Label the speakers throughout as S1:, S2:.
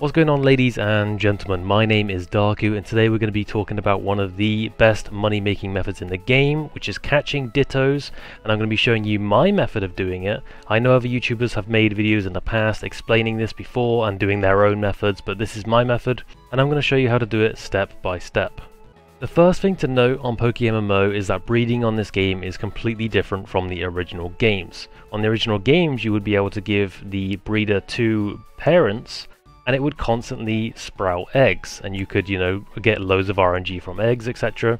S1: What's going on ladies and gentlemen, my name is Darku and today we're going to be talking about one of the best money making methods in the game, which is catching dittos, and I'm going to be showing you my method of doing it. I know other YouTubers have made videos in the past explaining this before and doing their own methods, but this is my method, and I'm going to show you how to do it step by step. The first thing to note on PokeMMO is that breeding on this game is completely different from the original games. On the original games you would be able to give the breeder two parents and it would constantly sprout eggs and you could you know get loads of RNG from eggs etc.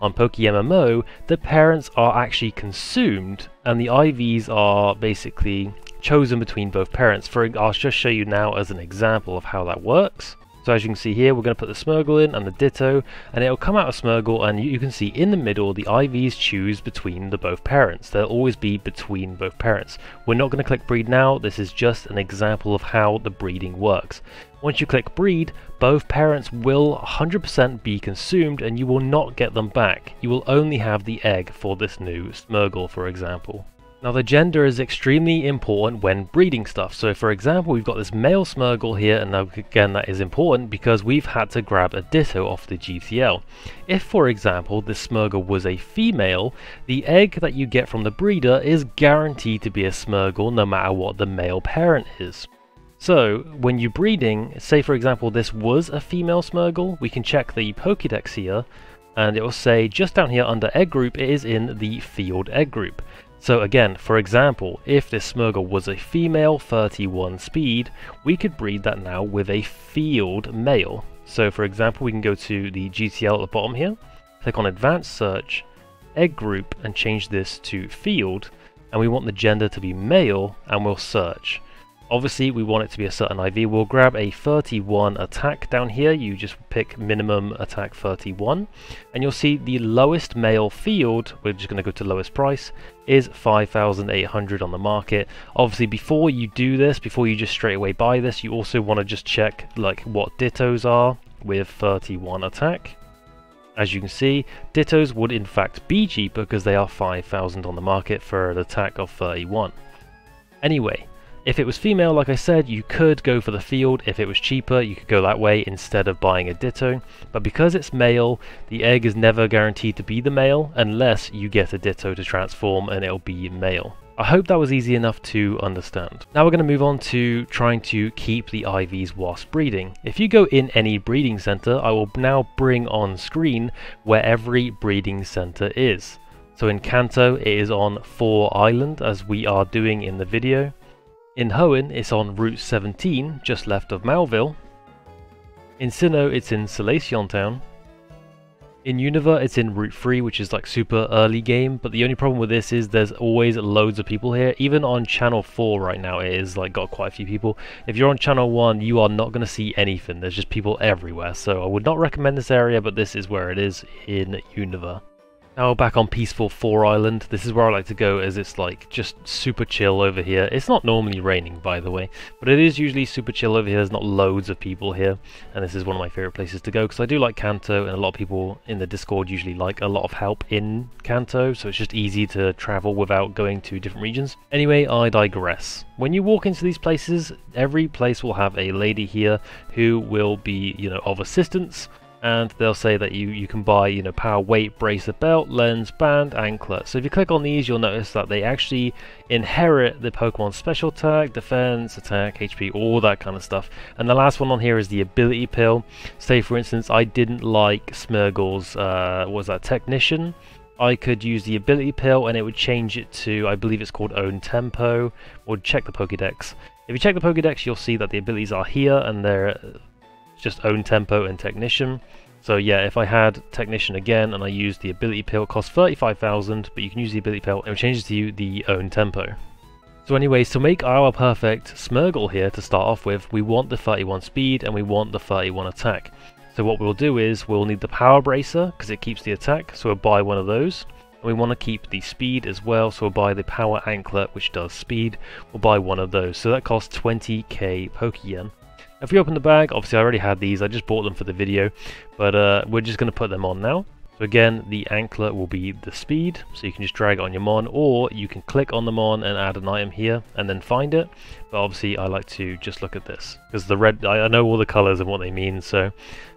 S1: On PokeMMO the parents are actually consumed and the IVs are basically chosen between both parents. For I'll just show you now as an example of how that works. So as you can see here, we're going to put the Smeargle in and the Ditto, and it'll come out of Smeargle, and you can see in the middle, the IVs choose between the both parents. They'll always be between both parents. We're not going to click breed now, this is just an example of how the breeding works. Once you click breed, both parents will 100% be consumed and you will not get them back. You will only have the egg for this new Smeargle, for example. Now the gender is extremely important when breeding stuff. So for example, we've got this male Smeargle here, and again that is important because we've had to grab a Ditto off the GTL. If for example this Smeargle was a female, the egg that you get from the breeder is guaranteed to be a Smeargle no matter what the male parent is. So, when you're breeding, say for example this was a female Smeargle, we can check the Pokédex here, and it will say just down here under egg group, it is in the field egg group. So again, for example, if this Smeargle was a female 31 speed, we could breed that now with a field male. So for example, we can go to the GTL at the bottom here, click on advanced search, egg group and change this to field, and we want the gender to be male and we'll search. Obviously we want it to be a certain IV. We'll grab a 31 attack down here. You just pick minimum attack 31 and you'll see the lowest male field, we're just going to go to lowest price, is 5,800 on the market. Obviously before you do this, before you just straight away buy this, you also want to just check like what dittos are with 31 attack. As you can see, dittos would in fact be cheaper because they are 5,000 on the market for an attack of 31. Anyway, if it was female, like I said, you could go for the field. If it was cheaper, you could go that way instead of buying a ditto. But because it's male, the egg is never guaranteed to be the male unless you get a ditto to transform and it'll be male. I hope that was easy enough to understand. Now we're going to move on to trying to keep the IVs whilst breeding. If you go in any breeding center, I will now bring on screen where every breeding center is. So in Kanto, it is on Four Island, as we are doing in the video. In Hoenn, it's on Route 17, just left of Mauville. In Sinnoh, it's in Solaceon Town. In Unova, it's in Route 3, which is like super early game, but the only problem with this is there's always loads of people here. Even on Channel 4 right now, it is like got quite a few people. If you're on Channel 1, you are not going to see anything. There's just people everywhere, so I would not recommend this area, but this is where it is in Unova. Now back on peaceful Four Island, this is where I like to go as it's like just super chill over here. It's not normally raining by the way, but it is usually super chill over here, there's not loads of people here, and this is one of my favourite places to go because I do like Kanto and a lot of people in the Discord usually like a lot of help in Kanto, so it's just easy to travel without going to different regions. Anyway, I digress. When you walk into these places, every place will have a lady here who will be, you know, of assistance, and they'll say that you, you can buy, you know, power weight, bracer belt, lens, band, anklet. So if you click on these, you'll notice that they actually inherit the Pokemon special attack, defense, attack, HP, all that kind of stuff. And the last one on here is the ability pill. Say for instance, I didn't like Smeargle's, uh, was that Technician? I could use the ability pill and it would change it to, I believe it's called Own Tempo, or check the Pokedex. If you check the Pokedex, you'll see that the abilities are here and they're just own tempo and technician. So yeah, if I had technician again and I used the ability pill, it costs 35,000, but you can use the ability pill and it changes to you the own tempo. So anyways, to make our perfect Smeargle here to start off with, we want the 31 speed and we want the 31 attack. So what we'll do is we'll need the power bracer because it keeps the attack, so we'll buy one of those. And we want to keep the speed as well, so we'll buy the power anklet which does speed. We'll buy one of those. So that costs 20k Pokeyen. If we open the bag, obviously I already had these, I just bought them for the video, but uh, we're just going to put them on now. So again, the anklet will be the speed, so you can just drag it on your mon, or you can click on the mon and add an item here, and then find it. But obviously I like to just look at this, because the red, I, know all the colours and what they mean, so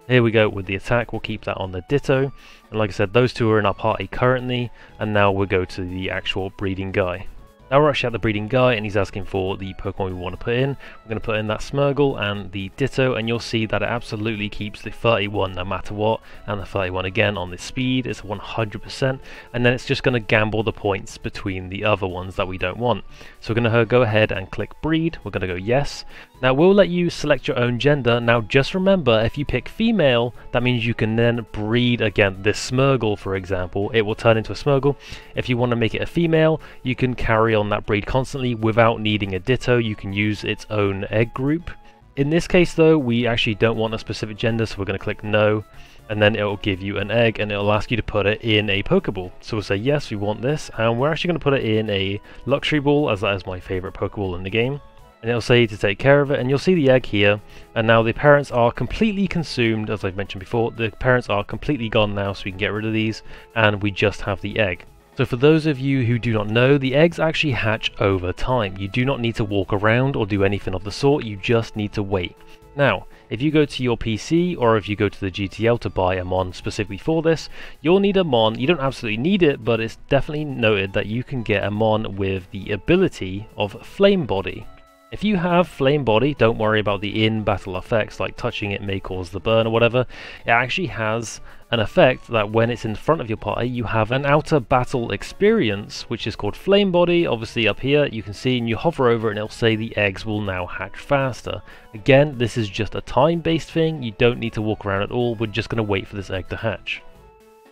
S1: here we go with the attack, we'll keep that on the Ditto. And like I said, those two are in our party currently, and now we'll go to the actual breeding guy. Now we're actually at the breeding guy and he's asking for the Pokemon we want to put in. We're going to put in that Smeargle and the Ditto and you'll see that it absolutely keeps the 31 no matter what and the 31 again on the speed is 100% and then it's just going to gamble the points between the other ones that we don't want. So we're going to go ahead and click breed, we're going to go yes. Now we'll let you select your own gender, now just remember if you pick female that means you can then breed again this Smeargle, for example, it will turn into a Smeargle. If you want to make it a female you can carry on that breed constantly without needing a ditto. You can use its own egg group. In this case though, we actually don't want a specific gender, so we're going to click no, and then it will give you an egg, and it will ask you to put it in a Pokeball. So we'll say yes, we want this, and we're actually going to put it in a Luxury Ball, as that is my favourite Pokeball in the game. And it'll say to take care of it, and you'll see the egg here, and now the parents are completely consumed, as I've mentioned before, the parents are completely gone now, so we can get rid of these, and we just have the egg. So for those of you who do not know, the eggs actually hatch over time. You do not need to walk around or do anything of the sort, you just need to wait. Now, if you go to your PC or if you go to the GTL to buy a Mon specifically for this, you'll need a Mon, you don't absolutely need it, but it's definitely noted that you can get a Mon with the ability of Flame Body. If you have Flame Body, don't worry about the in-battle effects like touching it may cause the burn or whatever. It actually has an effect that when it's in front of your party, you have an outer battle experience, which is called Flame Body. Obviously up here, you can see and you hover over and it'll say the eggs will now hatch faster. Again, this is just a time-based thing. You don't need to walk around at all. We're just going to wait for this egg to hatch.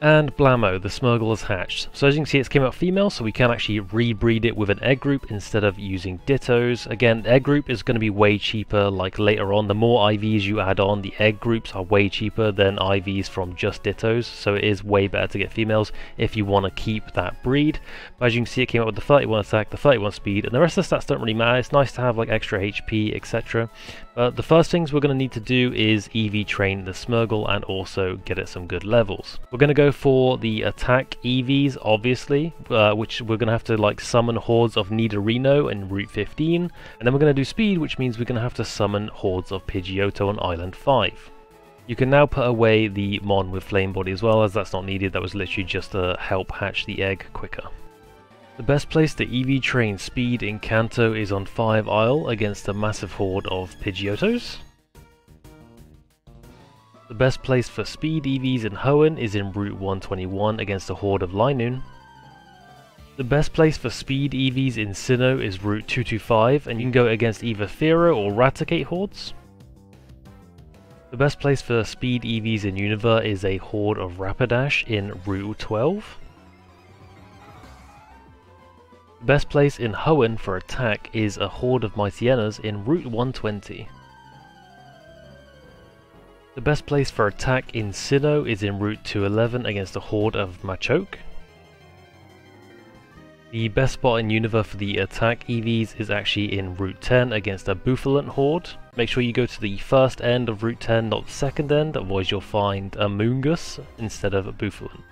S1: And blammo, the Smeargle has hatched. So as you can see it's came out female, so we can actually rebreed it with an egg group instead of using dittos. Again, egg group is going to be way cheaper, like later on, the more IVs you add on, the egg groups are way cheaper than IVs from just dittos, so it is way better to get females if you want to keep that breed. But as you can see it came out with the 31 attack, the 31 speed, and the rest of the stats don't really matter, it's nice to have like extra HP, etc. But the first things we're going to need to do is EV train the Smeargle and also get it some good levels. We're going to go for the attack EVs, obviously, uh, which we're going to have to like summon hordes of Nidorino in Route 15, and then we're going to do speed, which means we're going to have to summon hordes of Pidgeotto on Island 5. You can now put away the Mon with Flame Body as well, as that's not needed, that was literally just to help hatch the egg quicker. The best place to EV train speed in Kanto is on 5 Isle against a massive horde of Pidgeottos. The best place for speed EVs in Hoenn is in Route 121 against a horde of Linoone. The best place for speed EVs in Sinnoh is Route 225 and you can go against either Fearow or Raticate hordes. The best place for speed EVs in Unova is a horde of Rapidash in Route 12. Best place in Hoenn for attack is a horde of Mightyenas in Route 120. The best place for attack in Sinnoh is in Route 211 against a horde of Machoke. The best spot in Unova for the attack EVs is actually in Route 10 against a Bouffalant horde. Make sure you go to the first end of Route 10, not the second end, otherwise you'll find Amoonguss instead of a Bouffalant.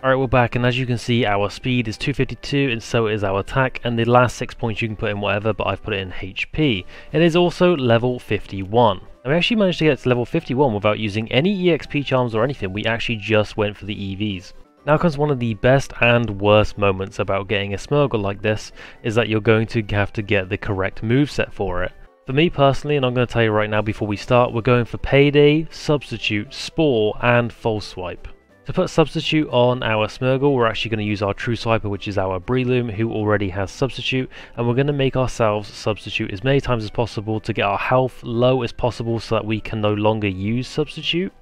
S1: Alright, we're back, and as you can see, our speed is 252, and so is our attack, and the last 6 points you can put in whatever, but I've put it in HP. It is also level 51. And we actually managed to get to level 51 without using any EXP charms or anything, we actually just went for the EVs. Now comes one of the best and worst moments about getting a Smeargle like this, is that you're going to have to get the correct moveset for it. For me personally, and I'm going to tell you right now before we start, we're going for Payday, Substitute, Spore, and False Swipe. To put Substitute on our Smeargle, we're actually going to use our True Swiper, which is our Breloom, who already has Substitute, and we're going to make ourselves Substitute as many times as possible to get our health low as possible so that we can no longer use Substitute.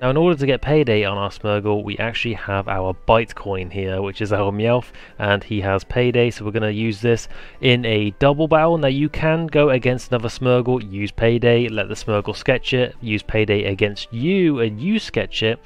S1: Now in order to get payday on our Smeargle, we actually have our Byte here, which is our Meowth, and he has payday, so we're going to use this in a double battle. Now you can go against another Smeargle, use payday, let the Smeargle sketch it, use payday against you, and you sketch it,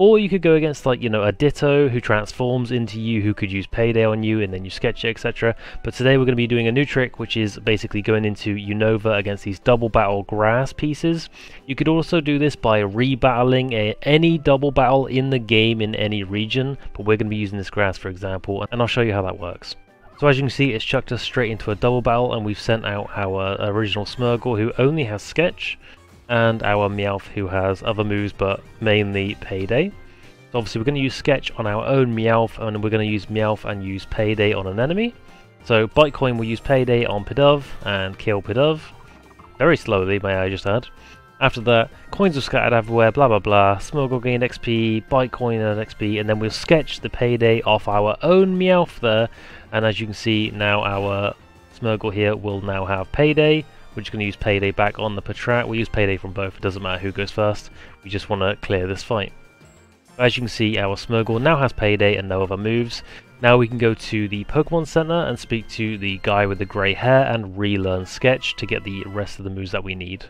S1: Or you could go against like, you know, a Ditto who transforms into you, who could use Payday on you, and then you sketch it, etc. But today we're going to be doing a new trick, which is basically going into Unova against these double battle grass pieces. You could also do this by rebattling a, any double battle in the game in any region, but we're going to be using this grass for example, and I'll show you how that works. So as you can see, it's chucked us straight into a double battle, and we've sent out our uh, original Smeargle, who only has Sketch, and our Meowth who has other moves but mainly Payday. So obviously we're going to use Sketch on our own Meowth and we're going to use Meowth and use Payday on an enemy. So Bitecoin will use Payday on Pidove and kill Pidove. Very slowly may I just add. After that, coins are scattered everywhere, blah blah blah, Smeargle gain XP, Bitecoin and XP, and then we'll sketch the Payday off our own Meowth there, and as you can see now our Smeargle here will now have Payday, we're just going to use Payday back on the Patrat. We use Payday from both, it doesn't matter who goes first. We just want to clear this fight. As you can see, our Smeargle now has Payday and no other moves. Now we can go to the Pokemon Center and speak to the guy with the grey hair and relearn Sketch to get the rest of the moves that we need.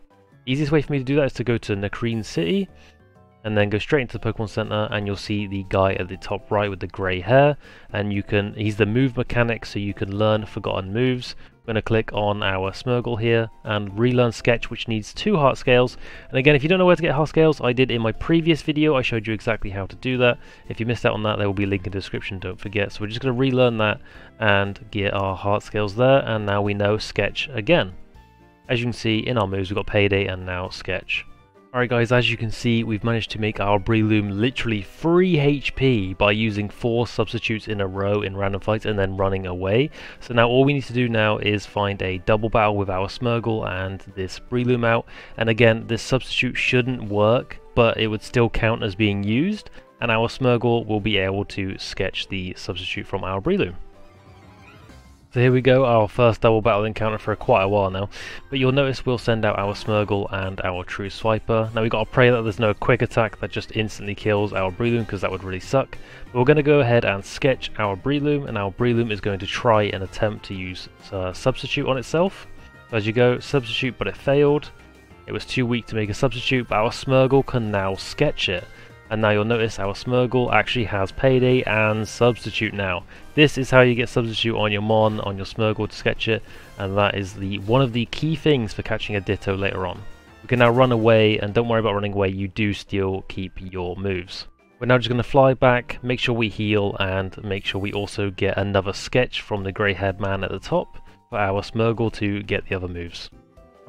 S1: Easiest way for me to do that is to go to Nacrene City and then go straight into the Pokemon Center and you'll see the guy at the top right with the grey hair and you can he's the move mechanic so you can learn forgotten moves going to click on our Smeargle here and relearn Sketch which needs two heart scales. And again if you don't know where to get heart scales I did in my previous video. I showed you exactly how to do that. If you missed out on that there will be a link in the description don't forget. So we're just going to relearn that and get our heart scales there. And now we know Sketch again. As you can see in our moves we've got Payday and now Sketch Alright guys, as you can see, we've managed to make our Breloom literally 3 HP by using 4 substitutes in a row in random fights and then running away. So now all we need to do now is find a double battle with our Smeargle and this Breloom out. And again, this substitute shouldn't work, but it would still count as being used. And our Smeargle will be able to sketch the substitute from our Breloom. So here we go, our first double battle encounter for quite a while now. But you'll notice we'll send out our Smeargle and our True Swiper. Now we've got to pray that there's no quick attack that just instantly kills our Breloom because that would really suck. But we're going to go ahead and sketch our Breloom and our Breloom is going to try and attempt to use uh, Substitute on itself. So as you go, Substitute but it failed. It was too weak to make a substitute but our Smeargle can now sketch it. And now you'll notice our Smeargle actually has Payday and Substitute now. This is how you get Substitute on your Mon, on your Smeargle to sketch it, and that is the one of the key things for catching a Ditto later on. We can now run away, and don't worry about running away, you do still keep your moves. We're now just going to fly back, make sure we heal, and make sure we also get another sketch from the grey haired man at the top for our Smeargle to get the other moves.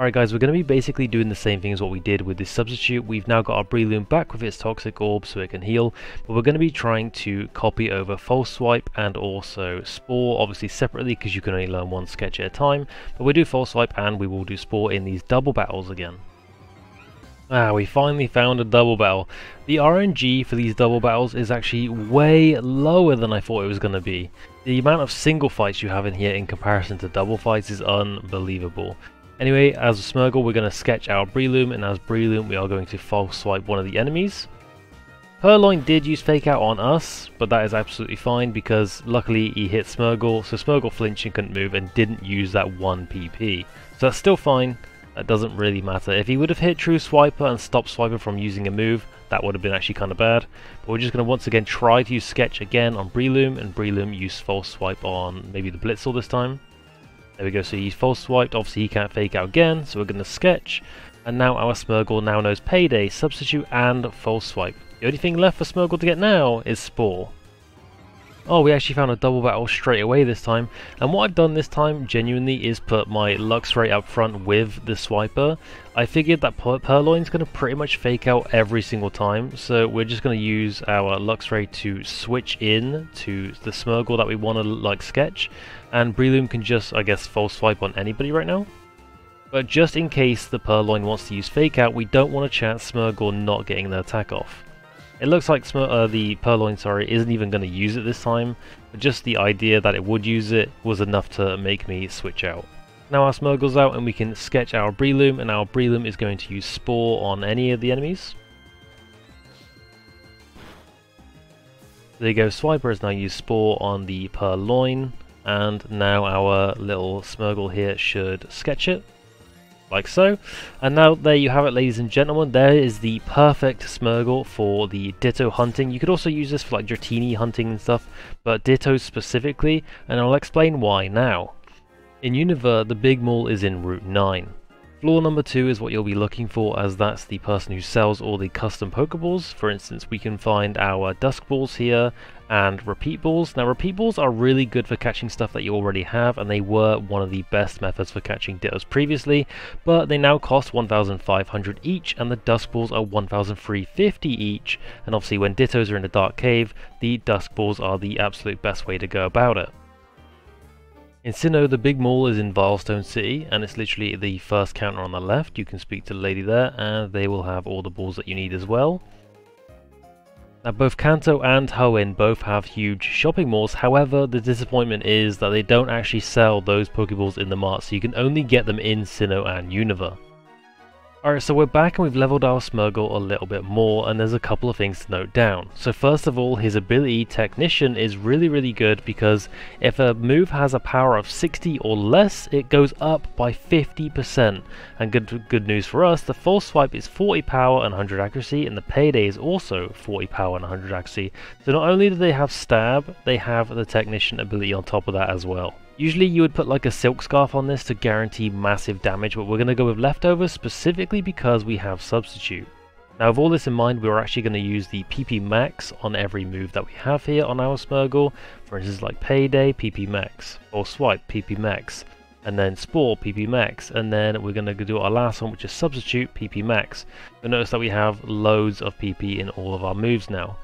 S1: Alright guys, we're going to be basically doing the same thing as what we did with this substitute. We've now got our Breloom back with its Toxic Orb so it can heal, but we're going to be trying to copy over False Swipe and also Spore, obviously separately because you can only learn one sketch at a time, but we'll do False Swipe and we will do Spore in these double battles again. Ah, we finally found a double battle. The RNG for these double battles is actually way lower than I thought it was going to be. The amount of single fights you have in here in comparison to double fights is unbelievable. Anyway, as a Smeargle, we're going to sketch our Breloom, and as Breloom, we are going to false swipe one of the enemies. Purrloin did use Fake Out on us, but that is absolutely fine because luckily he hit Smeargle, so Smeargle flinched and couldn't move and didn't use that 1 PP. So that's still fine, that doesn't really matter. If he would have hit True Swiper and stopped Swiper from using a move, that would have been actually kind of bad. But we're just going to once again try to use Sketch again on Breloom, and Breloom use False Swipe on maybe the Blitzle this time. There we go, so he's false swiped, obviously he can't fake out again, so we're going to sketch. And now our Smeargle now knows Payday, Substitute and False Swipe. The only thing left for Smeargle to get now is Spore. Oh, we actually found a double battle straight away this time. And what I've done this time, genuinely, is put my Luxray up front with the Swiper. I figured that Pur Purrloin's going to pretty much fake out every single time. So we're just going to use our Luxray to switch in to the Smeargle that we want to like sketch. And Breloom can just, I guess, false swipe on anybody right now. But just in case the Purrloin wants to use Fake Out, we don't want to chance Smeargle not getting the attack off. It looks like Smur uh, the Purrloin sorry, isn't even going to use it this time, but just the idea that it would use it was enough to make me switch out. Now our Smeargle's out and we can sketch our Breloom, and our Breloom is going to use Spore on any of the enemies. There you go, Swiper has now used Spore on the Purrloin, and now our little Smeargle here should sketch it. like so. And now there you have it ladies and gentlemen, there is the perfect Smeargle for the Ditto hunting. You could also use this for like Dratini hunting and stuff, but Dittos specifically, and I'll explain why now. In Unova the big mall is in Route 9. Floor number 2 is what you'll be looking for as that's the person who sells all the custom Pokeballs. For instance, we can find our Dusk Balls here and Repeat Balls. Now Repeat Balls are really good for catching stuff that you already have and they were one of the best methods for catching Dittos previously, but they now cost 1,500 each and the Dusk Balls are 1,350 each and obviously when Dittos are in a dark cave, the Dusk Balls are the absolute best way to go about it. In Sinnoh, the big mall is in Veilstone City, and it's literally the first counter on the left. You can speak to the lady there, and they will have all the balls that you need as well. Now both Kanto and Hoenn both have huge shopping malls, however the disappointment is that they don't actually sell those Pokeballs in the mart, so you can only get them in Sinnoh and Unova. Alright, so we're back and we've leveled our Smeargle a little bit more, and there's a couple of things to note down. So first of all, his ability Technician is really really good because if a move has a power of 60 or less, it goes up by 50%. And good good news for us, the False Swipe is 40 power and 100 accuracy, and the Payday is also 40 power and 100 accuracy. So not only do they have Stab, they have the Technician ability on top of that as well. Usually you would put like a silk scarf on this to guarantee massive damage, but we're going to go with leftovers specifically because we have substitute. Now with all this in mind, we're actually going to use the PP max on every move that we have here on our Smeargle. For instance, like Payday, PP max, or Swipe, PP max, and then Spore, PP max, and then we're going to do our last one, which is Substitute, PP max. Notice that we have loads of PP in all of our moves now.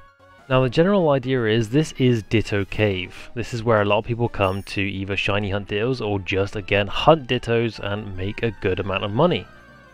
S1: Now the general idea is this is Ditto Cave. This is where a lot of people come to either shiny hunt dittos or just again hunt dittos and make a good amount of money.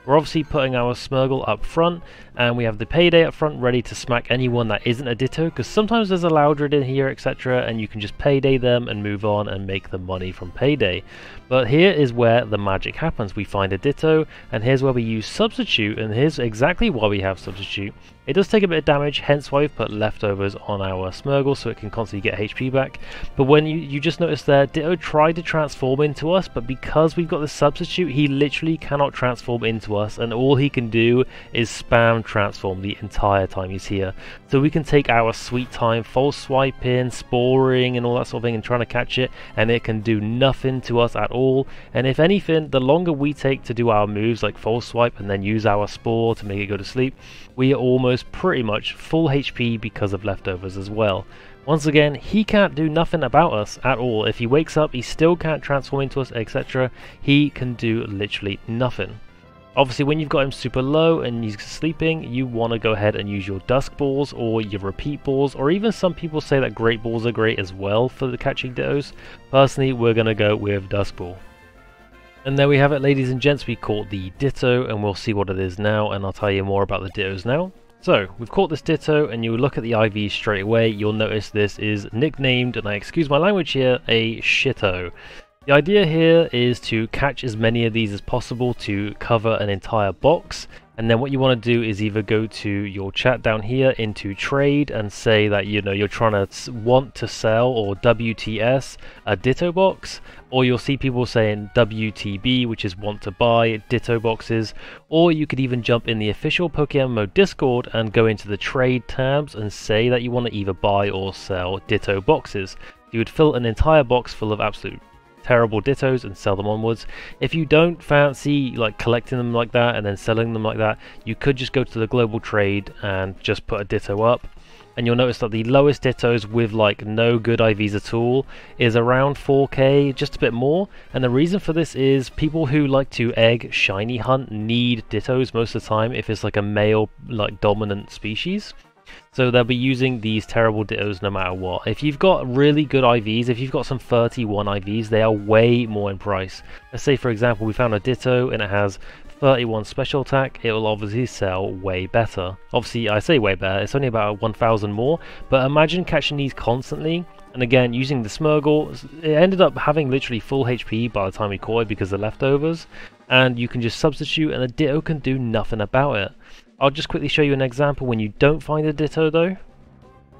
S1: We're obviously putting our Smeargle up front, and we have the Payday up front ready to smack anyone that isn't a Ditto, because sometimes there's a Loudred in here, etc., and you can just Payday them and move on and make the money from Payday. But here is where the magic happens. We find a Ditto, and here's where we use Substitute, and here's exactly why we have Substitute. It does take a bit of damage, hence why we've put leftovers on our Smeargle so it can constantly get HP back. But when you, you just notice there, Ditto tried to transform into us, but because we've got the substitute, he literally cannot transform into us, and all he can do is spam transform the entire time he's here. So we can take our sweet time, false swiping, sporing, and all that sort of thing, and trying to catch it, and it can do nothing to us at all. And if anything, the longer we take to do our moves like false swipe and then use our spore to make it go to sleep, we are almost pretty much full HP because of leftovers as well. Once again, he can't do nothing about us at all. If he wakes up, he still can't transform into us, etc. He can do literally nothing. Obviously, when you've got him super low and he's sleeping, you want to go ahead and use your Dusk Balls or your Repeat Balls, or even some people say that Great Balls are great as well for the catching Dittos. Personally, we're going to go with Dusk Ball. And there we have it ladies and gents, we caught the Ditto and we'll see what it is now and I'll tell you more about the Dittos now. So, we've caught this Ditto and you look at the IV straight away, you'll notice this is nicknamed, and I excuse my language here, a Shitto. The idea here is to catch as many of these as possible to cover an entire box and then what you want to do is either go to your chat down here into trade and say that you know you're trying to want to sell or WTS a ditto box or you'll see people saying WTB which is want to buy ditto boxes or you could even jump in the official PokeMMO Discord and go into the trade tabs and say that you want to either buy or sell ditto boxes. You would fill an entire box full of absolute terrible dittos and sell them onwards. If you don't fancy like collecting them like that and then selling them like that, you could just go to the global trade and just put a ditto up. And you'll notice that the lowest dittos with like no good IVs at all is around 4k, just a bit more. And the reason for this is people who like to egg shiny hunt need dittos most of the time if it's like a male like dominant species. So they'll be using these terrible dittos no matter what. If you've got really good IVs, if you've got some 31 IVs, they are way more in price. Let's say for example we found a ditto and it has 31 special attack, it will obviously sell way better. Obviously I say way better, it's only about 1000 more, but imagine catching these constantly and again, using the Smeargle, it ended up having literally full HP by the time we caught it because of leftovers. And you can just substitute and the Ditto can do nothing about it. I'll just quickly show you an example when you don't find a Ditto though.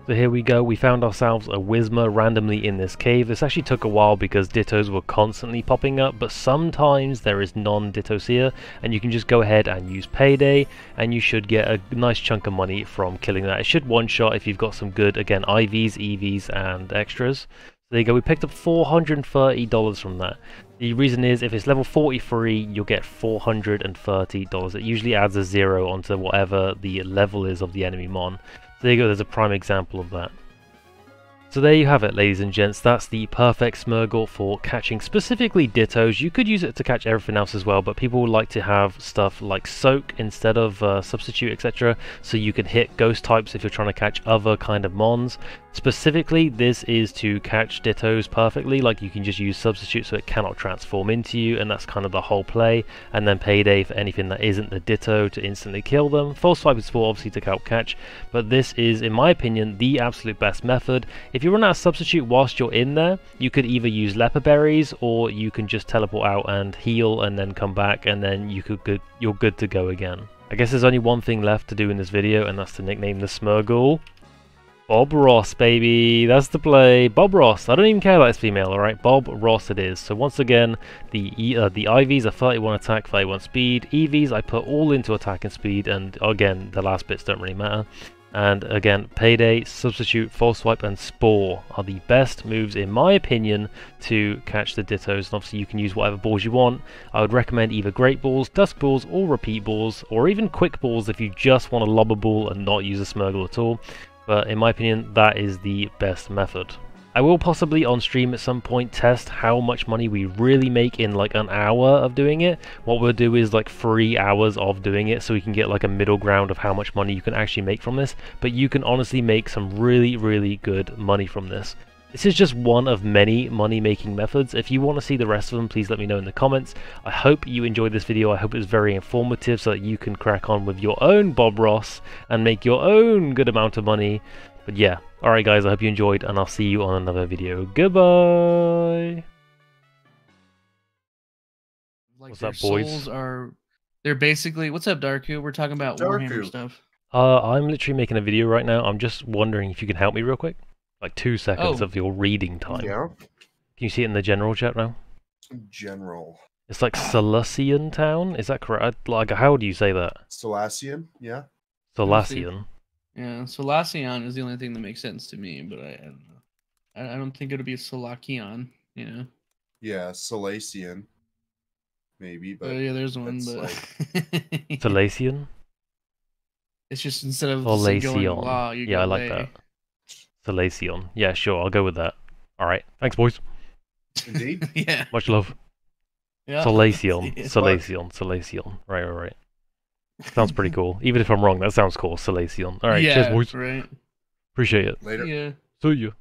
S1: So here we go, we found ourselves a Whismur randomly in this cave. This actually took a while because Dittos were constantly popping up, but sometimes there is non-Dittos here, and you can just go ahead and use Payday, and you should get a nice chunk of money from killing that. It should one-shot if you've got some good, again, IVs, EVs, and extras. So There you go, we picked up $430 from that. The reason is if it's level 43, you'll get $430. It usually adds a zero onto whatever the level is of the enemy mon. There you go, there's a prime example of that. So there you have it ladies and gents, that's the perfect Smeargle for catching specifically Dittos. You could use it to catch everything else as well, but people like to have stuff like Soak instead of uh, Substitute etc. So you can hit Ghost types if you're trying to catch other kind of Mons. Specifically, this is to catch Dittos perfectly, like you can just use Substitute so it cannot transform into you, and that's kind of the whole play. And then Payday for anything that isn't the Ditto to instantly kill them. False Swipe is for obviously to help catch, but this is, in my opinion, the absolute best method. If you run out of Substitute whilst you're in there, you could either use Leppa Berries, or you can just teleport out and heal and then come back, and then you could you're good to go again. I guess there's only one thing left to do in this video, and that's to nickname the Smeargle. Bob Ross, baby. That's the play. Bob Ross. I don't even care that it's female, alright? Bob Ross it is. So once again, the uh, the IVs are 31 attack, 31 speed. EVs I put all into attack and speed, and again, the last bits don't really matter. And again, Payday, Substitute, False Swipe, and Spore are the best moves, in my opinion, to catch the Dittos. And obviously, you can use whatever balls you want. I would recommend either Great Balls, Dusk Balls, or Repeat Balls, or even Quick Balls if you just want to lob a ball and not use a Smeargle at all but in my opinion that is the best method. I will possibly on stream at some point test how much money we really make in like an hour of doing it. What we'll do is like three hours of doing it so we can get like a middle ground of how much money you can actually make from this. But you can honestly make some really, really good money from this. This is just one of many money making methods. If you want to see the rest of them, please let me know in the comments. I hope you enjoyed this video. I hope it was very informative so that you can crack on with your own Bob Ross and make your own good amount of money. But yeah, alright guys, I hope you enjoyed and I'll see you on another video. Goodbye!
S2: Like
S1: What's up, boys?
S2: Souls are they're basically what's up, Darku? We're talking about Warhammer stuff.
S1: Uh, I'm literally making a video right now. I'm just wondering if you can help me real quick. Like two seconds
S2: Oh.
S1: of your reading time.
S3: Yeah.
S1: Can you see it in the general chat now?
S3: General.
S1: It's like Seleucian town, is that correct? Like, how do you say that?
S3: Salacian. Yeah.
S1: Selasian.
S2: Yeah, Solacion is the only thing that makes sense to me, but I, I don't know. I, I don't think it'll be Solakion, you know.
S3: Yeah. Salacian. Maybe,
S2: But
S3: but
S2: yeah, there's one,
S3: that's
S2: but
S1: Selasian?
S2: it's just instead of just going law,
S1: Yeah, I like
S2: lay.
S1: that. Selacion. Yeah, sure, I'll go with that. Alright, thanks boys.
S3: indeed.
S2: yeah.
S1: Much love.
S2: Yeah.
S1: Selacion.
S2: Yeah.
S1: Selacion. Selacion. Right, right, right. Sounds pretty cool. Even if I'm wrong, that sounds cool. Selacion. Alright,
S2: yeah,
S1: cheers boys.
S2: Right.
S1: Appreciate it.
S3: Later.
S2: Yeah.
S1: See you.